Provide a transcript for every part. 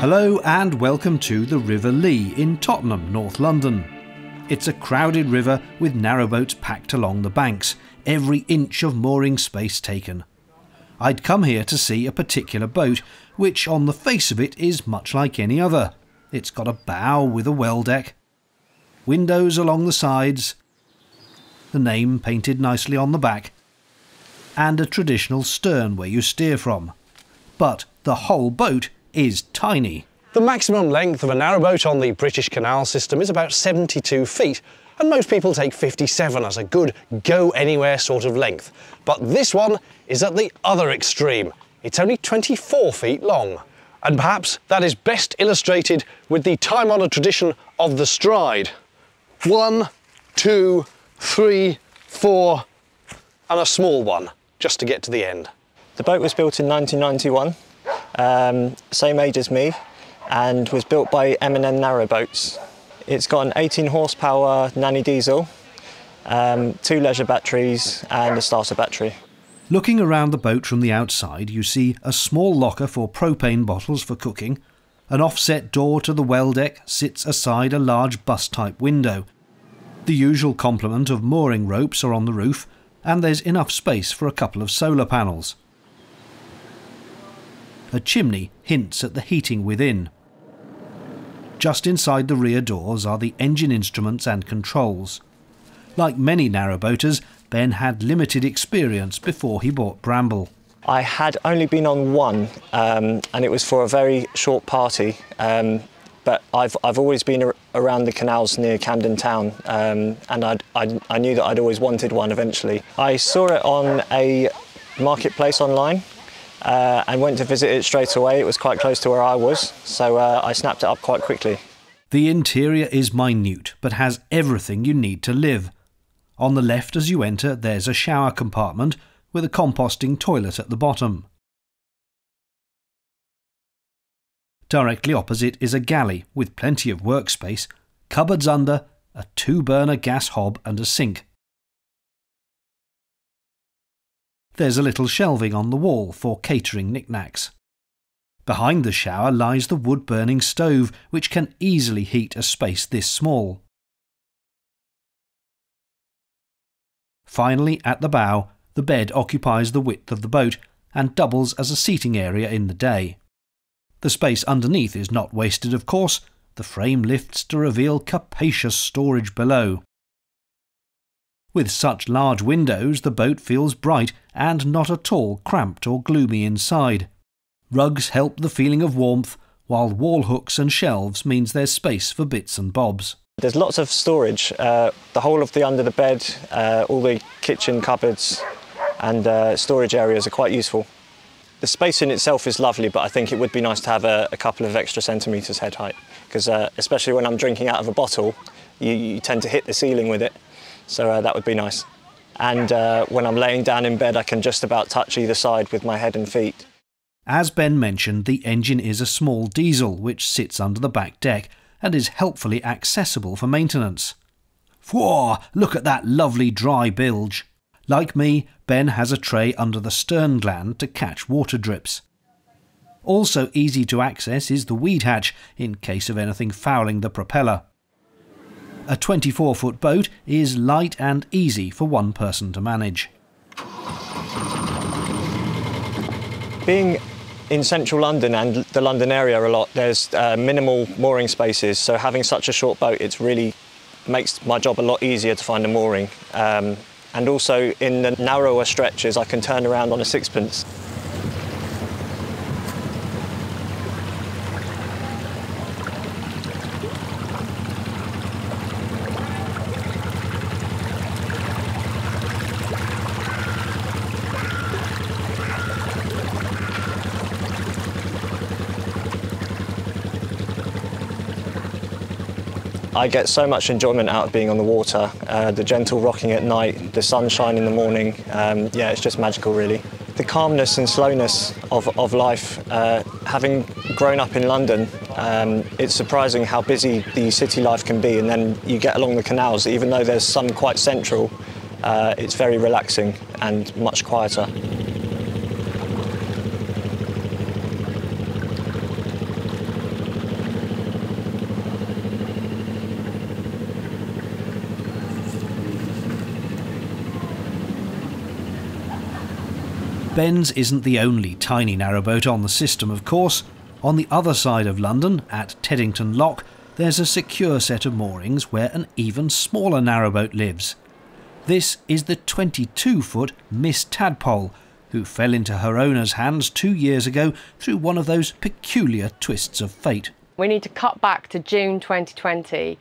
Hello and welcome to the River Lee in Tottenham, North London. It's a crowded river with narrowboats packed along the banks, every inch of mooring space taken. I'd come here to see a particular boat, which on the face of it is much like any other. It's got a bow with a well deck, windows along the sides, the name painted nicely on the back, and a traditional stern where you steer from. But the whole boat is tiny. The maximum length of a narrowboat on the British Canal system is about 72 feet, and most people take 57 as a good go-anywhere sort of length. But this one is at the other extreme. It's only 24 feet long. And perhaps that is best illustrated with the time-honoured tradition of the stride. One, two, three, four, and a small one, just to get to the end. The boat was built in 1991, um, same age as me, and was built by M&N Narrowboats. It's got an 18 horsepower Nanni diesel, um, two leisure batteries and a starter battery. Looking around the boat from the outside, you see a small locker for propane bottles for cooking. An offset door to the well deck sits aside a large bus-type window. The usual complement of mooring ropes are on the roof, and there's enough space for a couple of solar panels. A chimney hints at the heating within. Just inside the rear doors are the engine instruments and controls. Like many narrowboaters, Ben had limited experience before he bought Bramble. I had only been on one, um, and it was for a very short party. Um, but I've, I've always been ar around the canals near Camden Town, um, and I'd, I'd, i knew that I'd always wanted one eventually. I saw it on a marketplace online uh, and went to visit it straight away. It was quite close to where I was, so uh, I snapped it up quite quickly. The interior is minute, but has everything you need to live. On the left as you enter, there's a shower compartment with a composting toilet at the bottom. Directly opposite is a galley with plenty of workspace, cupboards under, a two burner gas hob, and a sink. There's a little shelving on the wall for catering knickknacks. Behind the shower lies the wood burning stove, which can easily heat a space this small. Finally, at the bow, the bed occupies the width of the boat and doubles as a seating area in the day. The space underneath is not wasted, of course. The frame lifts to reveal capacious storage below. With such large windows, the boat feels bright and not at all cramped or gloomy inside. Rugs help the feeling of warmth, while wall hooks and shelves means there's space for bits and bobs. There's lots of storage. Uh, the whole of the under the bed, uh, all the kitchen cupboards and uh, storage areas are quite useful. The space in itself is lovely, but I think it would be nice to have a, a couple of extra centimetres head height, because uh, especially when I'm drinking out of a bottle, you, you tend to hit the ceiling with it, so uh, that would be nice. And uh, when I'm laying down in bed, I can just about touch either side with my head and feet. As Ben mentioned, the engine is a small diesel which sits under the back deck, and is helpfully accessible for maintenance. Whoa, look at that lovely dry bilge. Like me, Ben has a tray under the stern gland to catch water drips. Also easy to access is the weed hatch in case of anything fouling the propeller. A 24 foot boat is light and easy for one person to manage. Being in central London and the London area a lot, there's uh, minimal mooring spaces. So having such a short boat, it really makes my job a lot easier to find a mooring. Um, and also in the narrower stretches, I can turn around on a sixpence. I get so much enjoyment out of being on the water. Uh, the gentle rocking at night, the sunshine in the morning. Um, yeah, it's just magical, really. The calmness and slowness of, of life, uh, having grown up in London, um, it's surprising how busy the city life can be. And then you get along the canals, even though there's some quite central, uh, it's very relaxing and much quieter. Ben's isn't the only tiny narrowboat on the system, of course. On the other side of London, at Teddington Lock, there's a secure set of moorings where an even smaller narrowboat lives. This is the 22 foot Miss Tadpole, who fell into her owner's hands two years ago through one of those peculiar twists of fate. We need to cut back to June 2020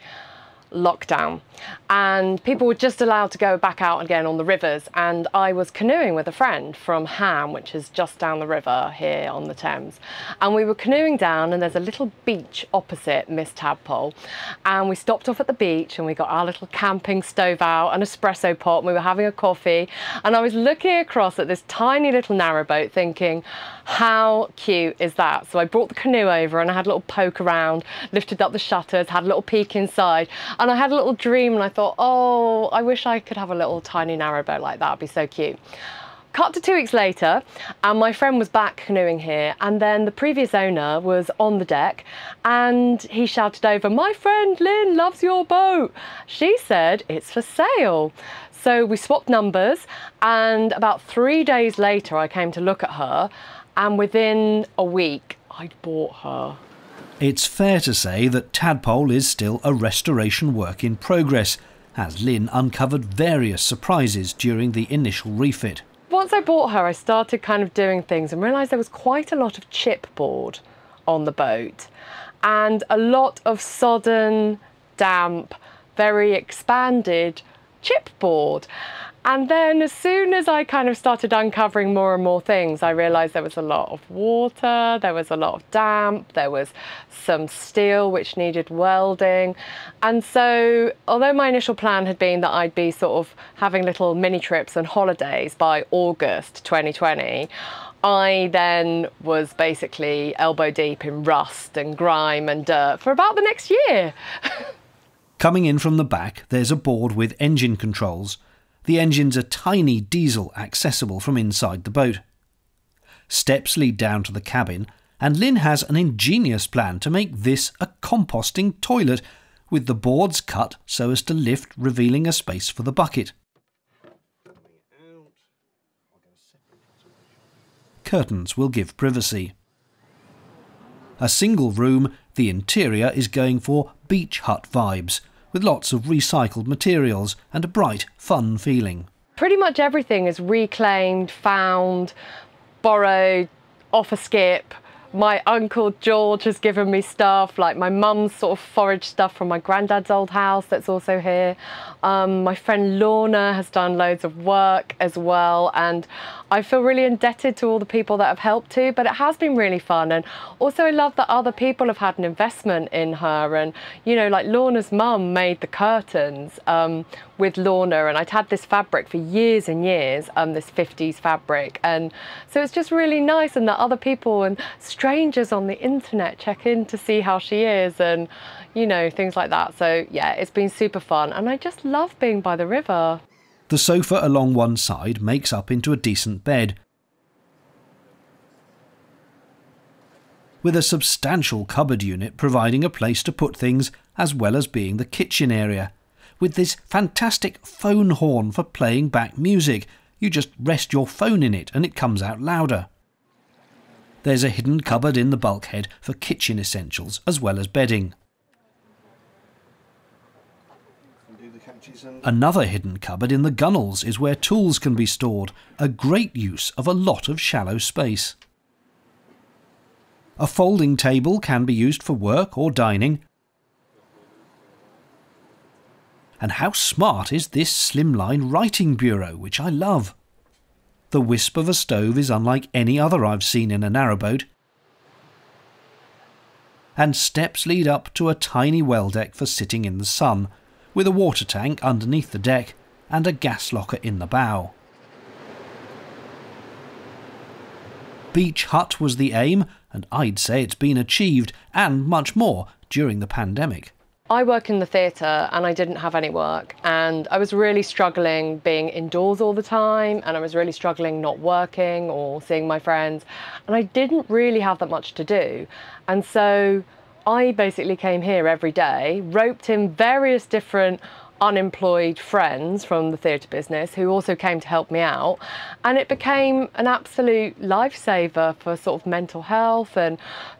lockdown. And people were just allowed to go back out again on the rivers. And I was canoeing with a friend from Ham which is just down the river here on the Thames. And we were canoeing down and there's a little beach opposite Miss Tadpole. And we stopped off at the beach and we got our little camping stove out an espresso pot and we were having a coffee. And I was looking across at this tiny little narrowboat thinking how cute is that? So I brought the canoe over and I had a little poke around lifted up the shutters had a little peek inside and I had a little dream and I thought, oh, I wish I could have a little tiny narrowboat like that. It'd be so cute. Cut to two weeks later, and my friend was back canoeing here, and then the previous owner was on the deck, and he shouted over, "My friend Lynn loves your boat." She said it's for sale. So we swapped numbers, and about three days later, I came to look at her, and within a week, I'd bought her. It's fair to say that Tadpole is still a restoration work in progress, as Lynn uncovered various surprises during the initial refit. Once I bought her, I started kind of doing things and realised there was quite a lot of chipboard on the boat and a lot of sodden, damp, very expanded chipboard. And then as soon as I kind of started uncovering more and more things, I realized there was a lot of water, there was a lot of damp, there was some steel which needed welding. And so although my initial plan had been that I'd be sort of having little mini trips and holidays by August 2020, I then was basically elbow deep in rust and grime and dirt for about the next year. Coming in from the back, there's a board with engine controls the engine's a tiny diesel accessible from inside the boat. Steps lead down to the cabin, and Lynn has an ingenious plan to make this a composting toilet, with the boards cut so as to lift, revealing a space for the bucket. Curtains will give privacy. A single room, the interior is going for beach hut vibes, with lots of recycled materials and a bright, fun feeling. Pretty much everything is reclaimed, found, borrowed, off a skip, my uncle George has given me stuff, like my mum's sort of forage stuff from my granddad's old house that's also here. Um, my friend Lorna has done loads of work as well and I feel really indebted to all the people that have helped too, but it has been really fun and also I love that other people have had an investment in her and you know like Lorna's mum made the curtains um, with Lorna and I'd had this fabric for years and years, um, this 50s fabric and so it's just really nice and that other people and strangers on the internet check in to see how she is and, you know, things like that. So yeah, it's been super fun and I just love being by the river. The sofa along one side makes up into a decent bed. With a substantial cupboard unit providing a place to put things as well as being the kitchen area. With this fantastic phone horn for playing back music. You just rest your phone in it and it comes out louder. There's a hidden cupboard in the bulkhead for kitchen essentials as well as bedding. Another hidden cupboard in the gunnels is where tools can be stored, a great use of a lot of shallow space. A folding table can be used for work or dining. And how smart is this slimline writing bureau, which I love. The wisp of a stove is unlike any other I've seen in a narrowboat. And steps lead up to a tiny well deck for sitting in the sun, with a water tank underneath the deck and a gas locker in the bow. Beach hut was the aim, and I'd say it's been achieved, and much more, during the pandemic. I work in the theatre and I didn't have any work and I was really struggling being indoors all the time and I was really struggling not working or seeing my friends and I didn't really have that much to do. And so I basically came here every day, roped in various different unemployed friends from the theatre business who also came to help me out. And it became an absolute lifesaver for sort of mental health and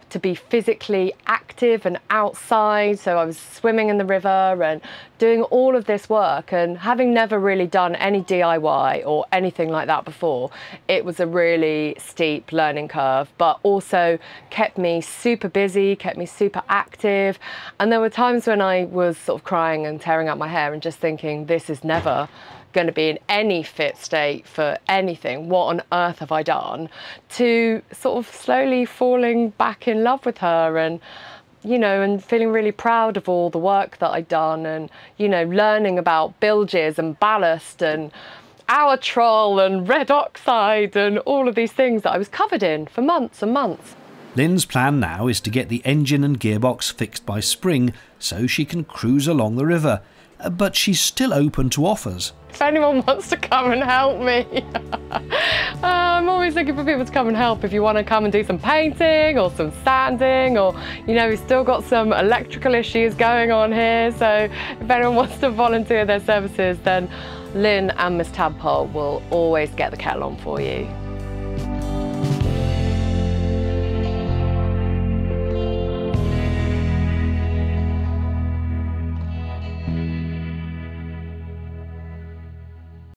to be physically active and outside. So I was swimming in the river and doing all of this work and having never really done any DIY or anything like that before, it was a really steep learning curve, but also kept me super busy, kept me super active. And there were times when I was sort of crying and tearing out my hair and just thinking, this is never going to be in any fit state for anything. What on earth have I done? To sort of slowly falling back in love with her and you know, and feeling really proud of all the work that I'd done and, you know, learning about bilges and ballast and Owatrol and red oxide and all of these things that I was covered in for months and months. Lynn's plan now is to get the engine and gearbox fixed by spring so she can cruise along the river but she's still open to offers. If anyone wants to come and help me, uh, I'm always looking for people to come and help. If you want to come and do some painting or some sanding or, you know, we've still got some electrical issues going on here. So if anyone wants to volunteer their services, then Lynn and Miss Tadpole will always get the kettle on for you.